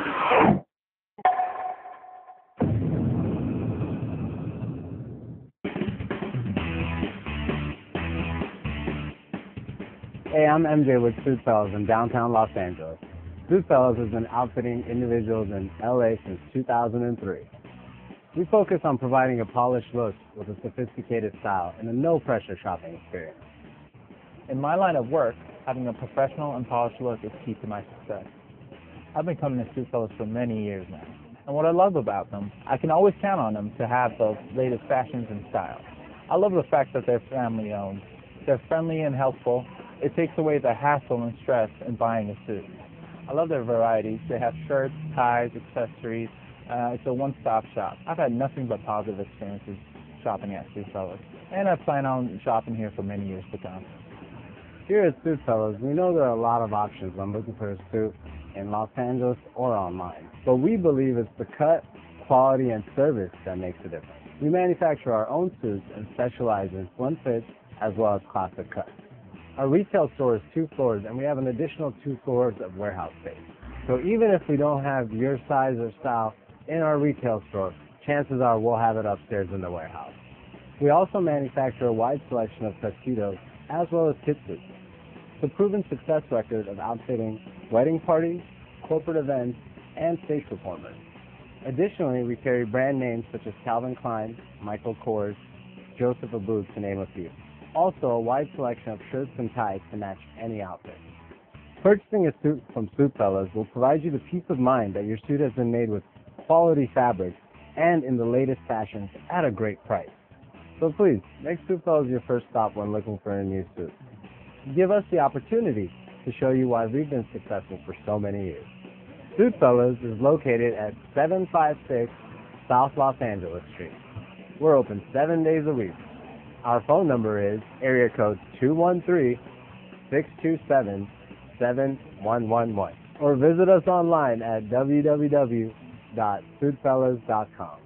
Hey, I'm MJ with Suitfellas in downtown Los Angeles. Suitfellas has been outfitting individuals in LA since 2003. We focus on providing a polished look with a sophisticated style and a no-pressure shopping experience. In my line of work, having a professional and polished look is key to my success. I've been coming to Suitfellas for many years now, and what I love about them, I can always count on them to have the latest fashions and styles. I love the fact that they're family owned. They're friendly and helpful. It takes away the hassle and stress in buying a suit. I love their varieties. They have shirts, ties, accessories. Uh, it's a one-stop shop. I've had nothing but positive experiences shopping at Suitfellas, and I plan on shopping here for many years to come. Here at Suitfellas, we know there are a lot of options when looking for a suit in Los Angeles or online, but we believe it's the cut, quality, and service that makes a difference. We manufacture our own suits and specialize in slim fits as well as classic cuts. Our retail store is two floors and we have an additional two floors of warehouse space. So even if we don't have your size or style in our retail store, chances are we'll have it upstairs in the warehouse. We also manufacture a wide selection of tuxedos as well as kit suits. A proven success record of outfitting wedding parties, corporate events, and stage performers. Additionally, we carry brand names such as Calvin Klein, Michael Kors, Joseph Abboud, to name a few. Also, a wide selection of shirts and ties to match any outfit. Purchasing a suit from Suitfellas will provide you the peace of mind that your suit has been made with quality fabrics and in the latest fashions at a great price. So please, make Suitfellas your first stop when looking for a new suit. Give us the opportunity to show you why we've been successful for so many years. Fellas is located at 756 South Los Angeles Street. We're open seven days a week. Our phone number is area code 213-627-7111 or visit us online at www.suitfellas.com.